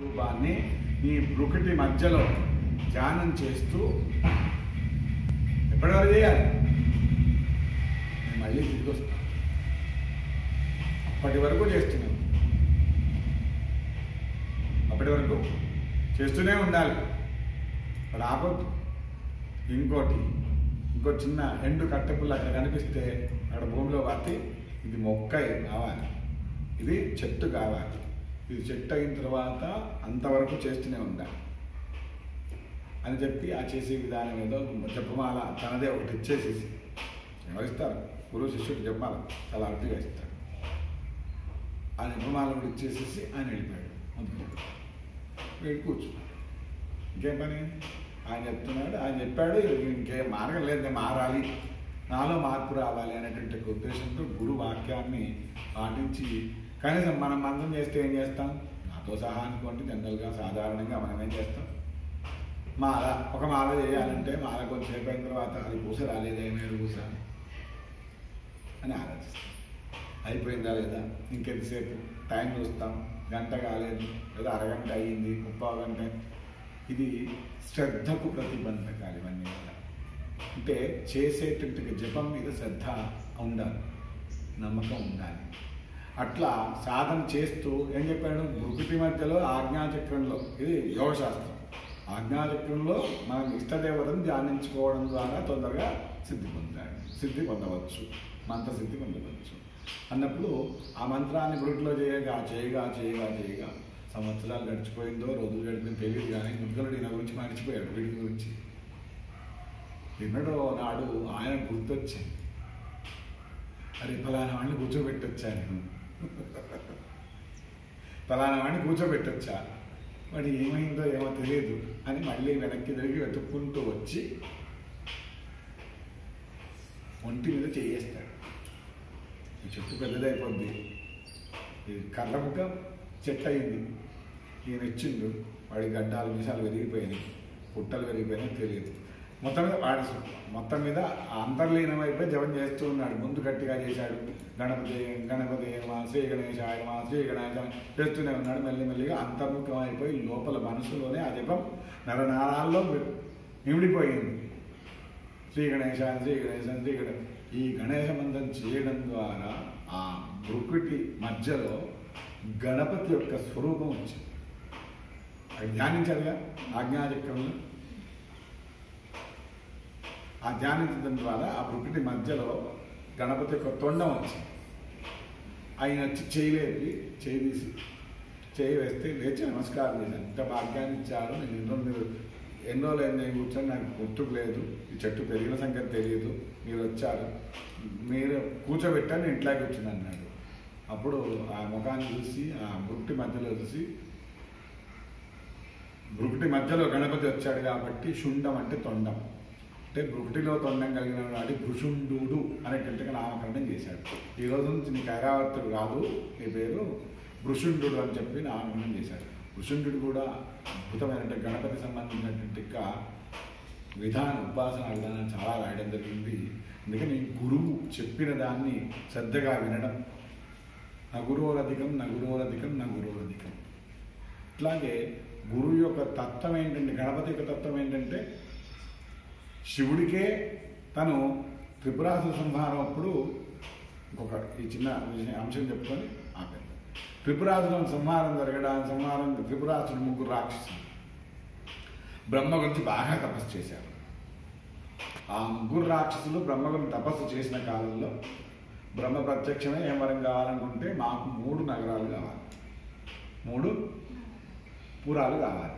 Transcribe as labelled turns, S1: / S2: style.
S1: రూపాన్ని ఈ బ్రుకుటి మధ్యలో ధ్యానం చేస్తూ ఎప్పటివరకు చేయాలి? నేను మళ్ళీ తిరిగి వస్తాను అప్పటి వరకు చేస్తున్నాను. అప్పటి వరకు చేస్తూనే ఉండాలి. రాకొద్దు ఆపొద్దు. ఇంకోటి ఇంకో చిన్న ఎండు కట్టెపుల్ల అక్కడ కనిపిస్తే అక్కడ భూమిలో పట్టి ఇది మొక్క కావాలి. ఇది చెట్టు కావాలి. ఇది సెట్ అయిన తర్వాత అంతవరకు చేస్తూనే ఉందా? అని చెప్పి ఆ చేసే విధానం ఏదో జపమాల తనదే ఒకటి ఇచ్చేసేసి ఎవరిస్తారు గురువు శిష్యుడు జపమాల చాలా అర్థంగా ఇస్తారు. ఆ జపమాల కూడా ఇచ్చేసేసి ఆయన వెళ్ళిపోయాడు. అందుకు వెళ్ళి కూర్చున్నాడు. ఇంకేం పని? ఆయన చెప్తున్నాడు ఆయన చెప్పాడు ఇంకేం మార్గం లేదు మారాలి. నాలో మార్పు రావాలి అనేటువంటి ఉద్దేశంతో గురు వాక్యాన్ని పాటించి కనీసం మనం మందం చేస్తే ఏం చేస్తాం? నాతో సహా అనుకోండి జనరల్గా సాధారణంగా మనం ఏం చేస్తాం? మాల ఒక మాల చేయాలంటే మాల కొంచెంసేపు అయిన తర్వాత అది పూస రాలేదా ఏమేడు పూస? అని ఆలోచిస్తాం. అయిపోయిందా లేదా? ఇంకెంతసేపు? టైం చూస్తాం. గంట కాలేదు లేదా అరగంట అయ్యింది ముప్పావు గంట ఇది శ్రద్ధకు ప్రతిబంధకాలు ఇవన్నీ కూడా. అంటే చేసేటువంటి జపం మీద శ్రద్ధ ఉండాలి నమ్మకం ఉండాలి. అట్లా సాధన చేస్తూ ఏం చెప్పాడు? భృకుటి మధ్యలో ఆజ్ఞాచక్రంలో. ఇది యోగశాస్త్రం. ఆజ్ఞాచక్రంలో మనం ఇష్టదేవతను ధ్యానించుకోవడం ద్వారా తొందరగా సిద్ధి పొందాడు. సిద్ధి పొందవచ్చు. మంత్రసిద్ధి పొందవచ్చు. అన్నప్పుడు ఆ మంత్రాన్ని బృటిలో చేయగా చేయగా చేయగా చేయగా సంవత్సరాలు గడిచిపోయిందో రోజులు గడిపిన తెలియదు కానీ ముద్గలుడు ఈయన గురించి మర్చిపోయాడు వీడి గురించి. ఎన్నడో నాడు ఆయన గుర్తొచ్చింది అరే ఫలానా వాడిని కూర్చోబెట్టొచ్చాను. ఫలానా వాడిని కూర్చోబెట్టొచ్చా? వాడు ఏమైందో ఏమో తెలియదు. అని మళ్ళీ వెనక్కి తిరిగి వెతుక్కుంటూ వచ్చి ఒంటి మీద చేయేస్తాడు. ఈ చెట్టు పెద్దదైపోద్ది. ఈ కర్ర ముక్క చెట్టు అయింది ఈయన ఇచ్చిండు. వాడి గడ్డాలు మీసాలు విరిగిపోయినాయి పుట్టలు విరిగిపోయినాయి తెలియదు. మొత్తం మీద వాడి మొత్తం మీద అంతర్లీనమైపోయి జపం చేస్తూ ఉన్నాడు. ముందు గట్టిగా చేశాడు. గణపతి గణపతి శ్రీ గణేష ఆయన శ్రీ గణేశ చేస్తూనే ఉన్నాడు. మెల్లి మెల్లిగా అంతర్ముఖం అయిపోయి లోపల మనసులోనే ఆ జపం నరనారాల్లో ఇమిడిపోయింది శ్రీ గణేశ శ్రీ గణేశ శ్రీ గణేశ ఈ గణేశ మందం చేయడం ద్వారా ఆ ప్రకృతి మధ్యలో గణపతి యొక్క స్వరూపం వచ్చింది. అది ధ్యానించారుగా ఆజ్ఞాచక్రంలో ఆ ధ్యానించడం ద్వారా ఆ ప్రకృతి మధ్యలో గణపతి యొక్క తొండం వచ్చింది. ఆయన వచ్చి చేయలేపి చేయి తీసి చేయి వేస్తే లేచి నమస్కారం చేశాను ఇంత భాగ్యాన్ని ఇచ్చారు. నేను ఎన్నో మీరు ఎన్నో లేని కూర్చొని నాకు గుర్తుకు లేదు. ఈ చెట్టు పెరిగిన సంగతి తెలియదు. మీరు వచ్చారు. మీరు కూర్చోబెట్టాను నేను ఇంట్లోకి వచ్చింది అన్నాడు. అప్పుడు ఆ ముఖాన్ని చూసి ఆ బుట్టి మధ్యలో చూసి బృకుటి మధ్యలో గణపతి వచ్చాడు కాబట్టి శుండం అంటే తొండం. అంటే బృకుటిలో తొండం కలిగిన వాడి భృషుండు గంటకు నామకరణం చేశాడు. ఈ రోజు నుంచి నీకు ఐరావతుడు కాదు నీ పేరు భృషుండు అని చెప్పి నామకరణం చేశాడు. భృషుండు కూడా అద్భుతమైన అంటే గణపతి సంబంధించినటువంటి యొక్క విధానం ఉపాసన విధానం చాలా రాయడం జరిగింది. అందుకని గురువు చెప్పిన దాన్ని శ్రద్ధగా వినడం. నా గురువులధికం నా గురువులధికం నా గురువులధికం ఇట్లాగే గురువు యొక్క తత్వం ఏంటంటే గణపతి యొక్క తత్వం ఏంటంటే శివుడికే తను త్రిపురాసుర సంహారం అప్పుడు ఇంకొక ఈ చిన్న విషయం అంశం చెప్పుకొని ఆపాను త్రిపురాసురం సంహారం జరగడానికి సంహారం త్రిపురాసుడు ముగ్గురు రాక్షసులు. బ్రహ్మ గురించి బాగా తపస్సు చేశారు. ఆ ముగ్గురు రాక్షసులు బ్రహ్మ గురించి తపస్సు చేసిన కాలంలో బ్రహ్మ ప్రత్యక్షమే ఏం వరం కావాలనుకుంటే మాకు మూడు నగరాలు కావాలి. మూడు పురాలు కావాలి.